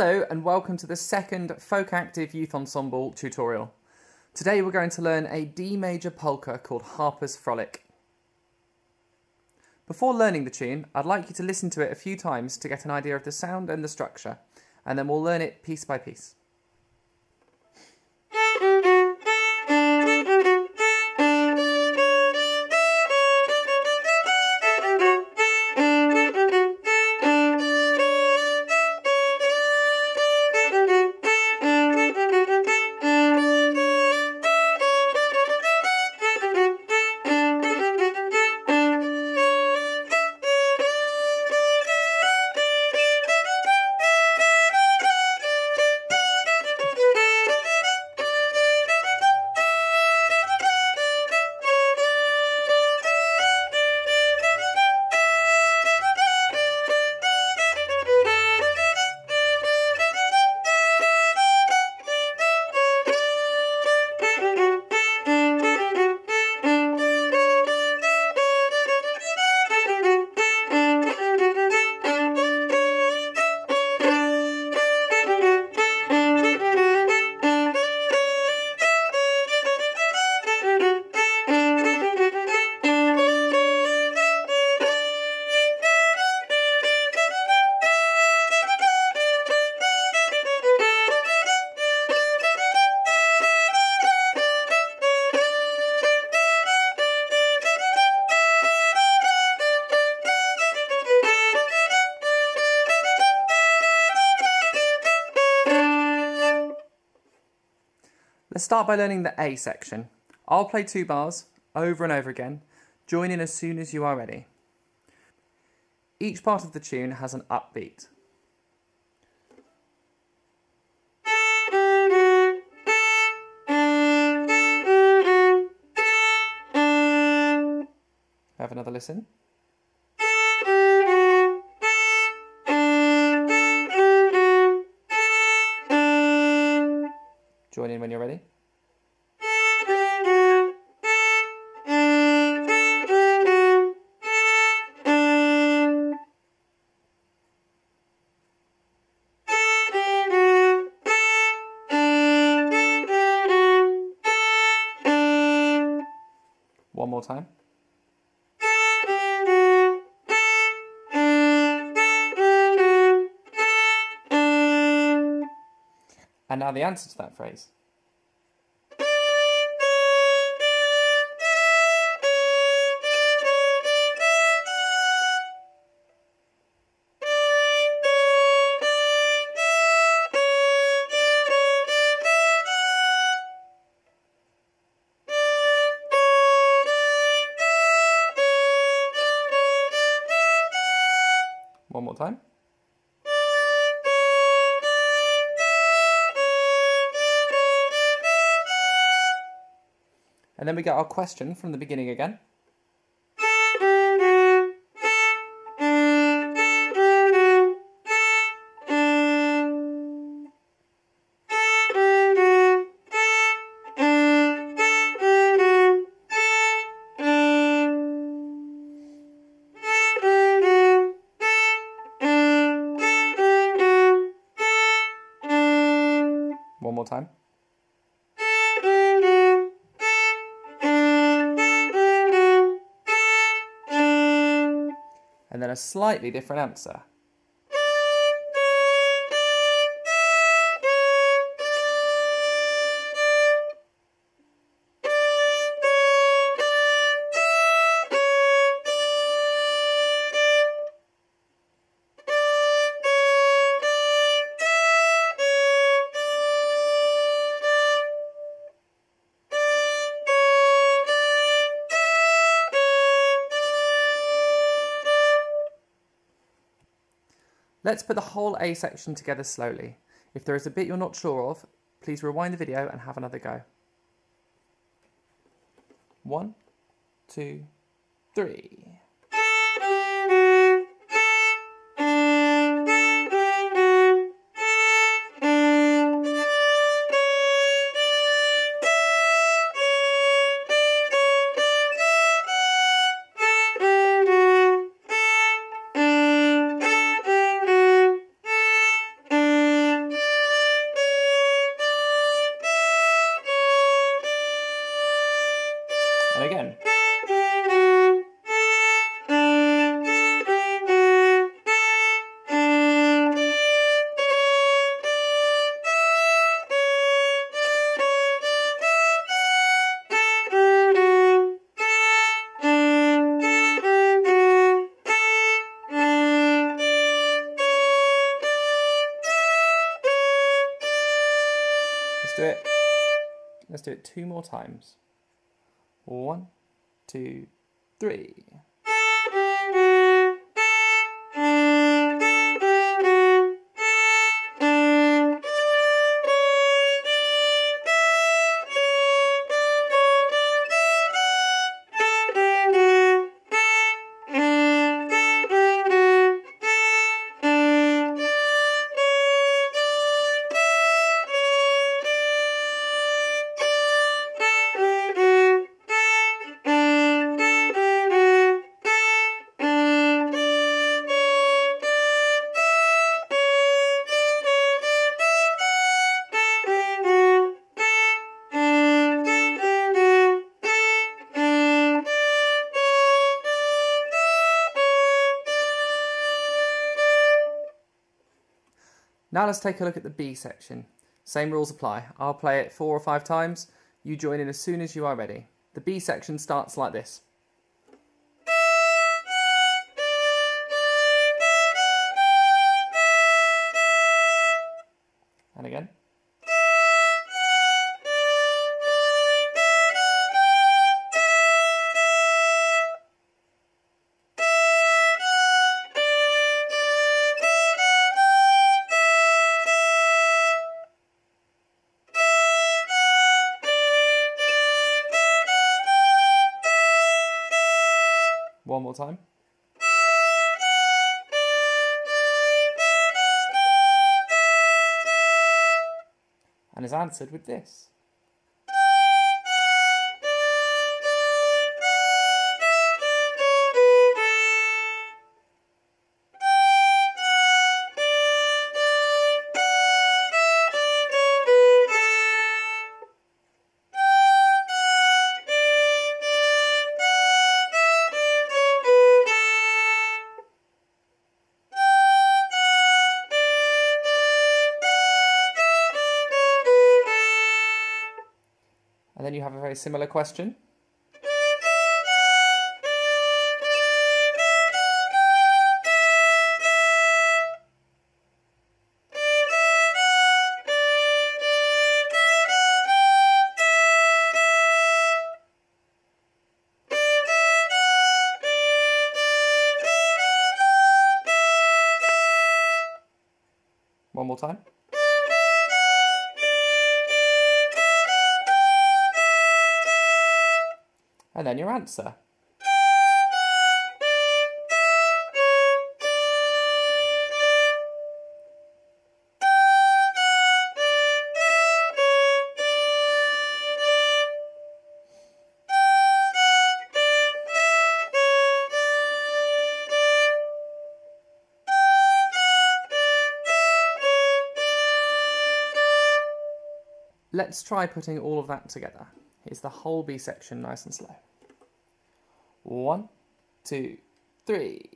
Hello and welcome to the second Folk Active Youth Ensemble tutorial. Today we're going to learn a D major polka called Harper's Frolic. Before learning the tune, I'd like you to listen to it a few times to get an idea of the sound and the structure, and then we'll learn it piece by piece. Start by learning the A section. I'll play two bars over and over again. Join in as soon as you are ready. Each part of the tune has an upbeat. Have another listen. Join in when you're ready. One more time. And now the answer to that phrase. Time. And then we get our question from the beginning again. Time. And then a slightly different answer. Let's put the whole A section together slowly. If there is a bit you're not sure of, please rewind the video and have another go. One, two, three. And again. Let's do it. Let's do it two more times. One, two, three. Let's take a look at the B section. Same rules apply. I'll play it four or five times. You join in as soon as you are ready. The B section starts like this. And again. One more time. And is answered with this. Then you have a very similar question. One more time. And then your answer. Let's try putting all of that together. Here's the whole B section nice and slow. One, two, three.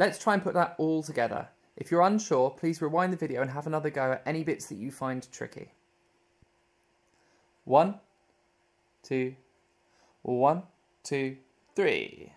Let's try and put that all together. If you're unsure, please rewind the video and have another go at any bits that you find tricky. One, two, one, two, three.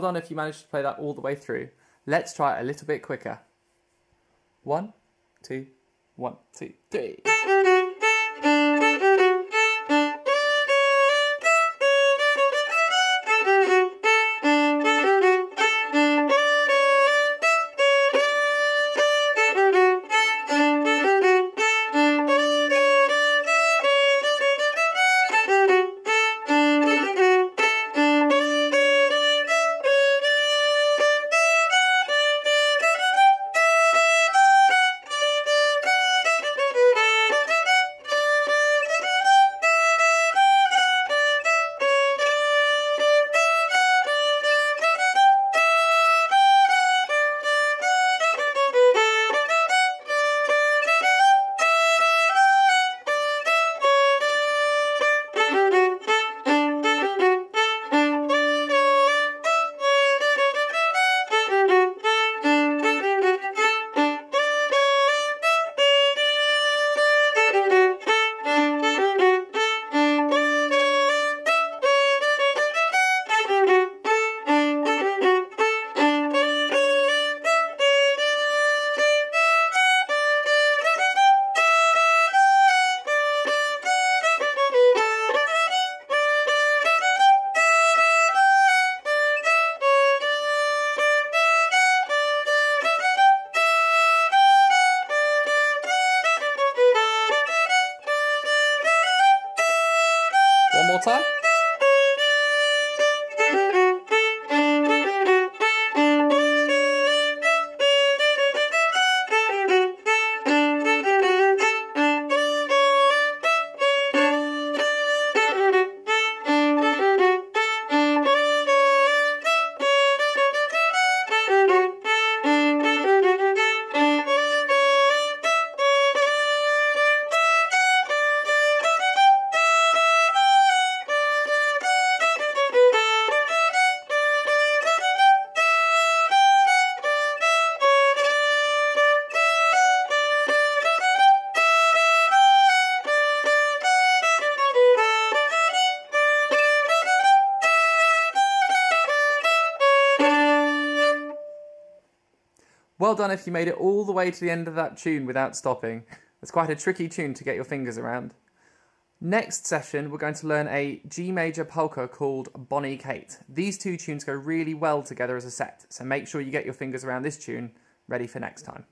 Well done if you managed to play that all the way through. Let's try it a little bit quicker. One, two, one, two, three. Well done if you made it all the way to the end of that tune without stopping. It's quite a tricky tune to get your fingers around. Next session, we're going to learn a G major polka called Bonny Kate. These two tunes go really well together as a set, so make sure you get your fingers around this tune ready for next time.